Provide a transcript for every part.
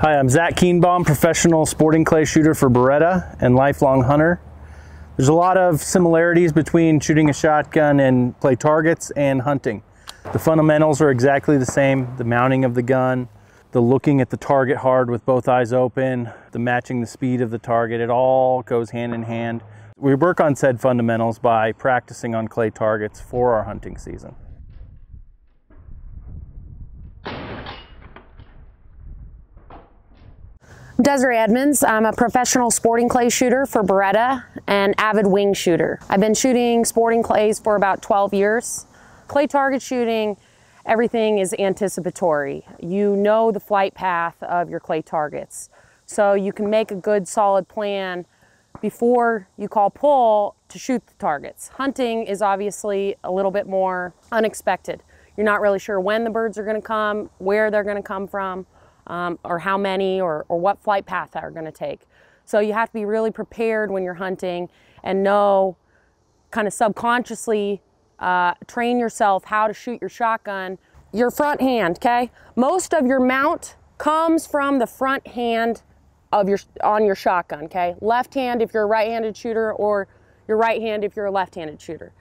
Hi, I'm Zach Kienbaum, professional sporting clay shooter for Beretta and lifelong hunter. There's a lot of similarities between shooting a shotgun and clay targets and hunting. The fundamentals are exactly the same. The mounting of the gun, the looking at the target hard with both eyes open, the matching the speed of the target, it all goes hand in hand. We work on said fundamentals by practicing on clay targets for our hunting season. Desirae Edmunds. I'm a professional sporting clay shooter for Beretta and avid wing shooter. I've been shooting sporting clays for about 12 years. Clay target shooting, everything is anticipatory. You know the flight path of your clay targets. So you can make a good solid plan before you call pull to shoot the targets. Hunting is obviously a little bit more unexpected. You're not really sure when the birds are gonna come, where they're gonna come from um, or how many or, or what flight path they're going to take. So you have to be really prepared when you're hunting and know kind of subconsciously uh, train yourself how to shoot your shotgun. Your front hand, okay? Most of your mount comes from the front hand of your on your shotgun, okay? Left hand if you're a right-handed shooter or your right hand if you're a left-handed shooter.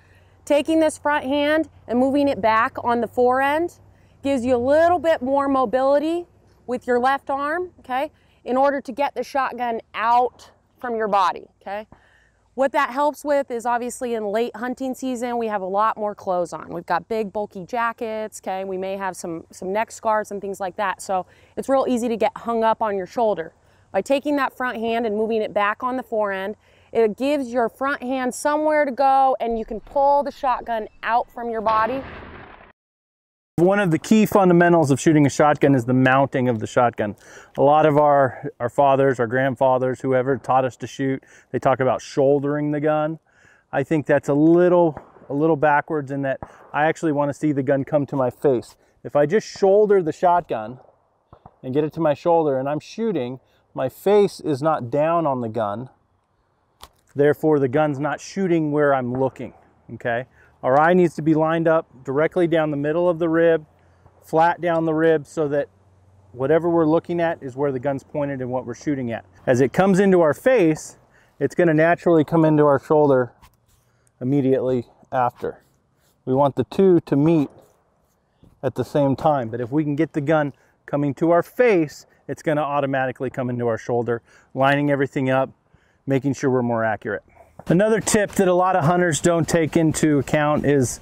Taking this front hand and moving it back on the fore end gives you a little bit more mobility with your left arm, okay, in order to get the shotgun out from your body, okay? What that helps with is obviously in late hunting season, we have a lot more clothes on. We've got big bulky jackets, okay? We may have some, some neck scars and things like that. So it's real easy to get hung up on your shoulder. By taking that front hand and moving it back on the fore end, it gives your front hand somewhere to go and you can pull the shotgun out from your body one of the key fundamentals of shooting a shotgun is the mounting of the shotgun. A lot of our, our fathers, our grandfathers, whoever taught us to shoot, they talk about shouldering the gun. I think that's a little, a little backwards in that I actually want to see the gun come to my face. If I just shoulder the shotgun and get it to my shoulder and I'm shooting, my face is not down on the gun. Therefore, the gun's not shooting where I'm looking, okay? Our eye needs to be lined up directly down the middle of the rib, flat down the rib so that whatever we're looking at is where the gun's pointed and what we're shooting at. As it comes into our face, it's gonna naturally come into our shoulder immediately after. We want the two to meet at the same time, but if we can get the gun coming to our face, it's gonna automatically come into our shoulder, lining everything up, making sure we're more accurate. Another tip that a lot of hunters don't take into account is,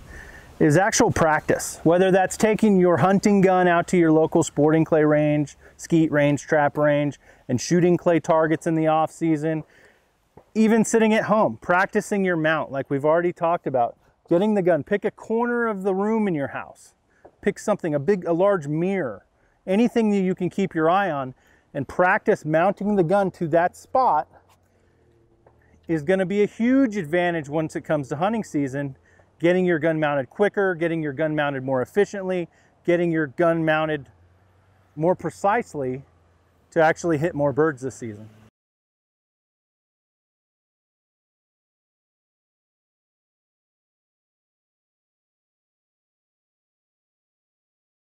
is actual practice. Whether that's taking your hunting gun out to your local sporting clay range, skeet range, trap range, and shooting clay targets in the off season, even sitting at home, practicing your mount like we've already talked about, getting the gun, pick a corner of the room in your house, pick something, a big, a large mirror, anything that you can keep your eye on, and practice mounting the gun to that spot is going to be a huge advantage once it comes to hunting season, getting your gun mounted quicker, getting your gun mounted more efficiently, getting your gun mounted more precisely to actually hit more birds this season.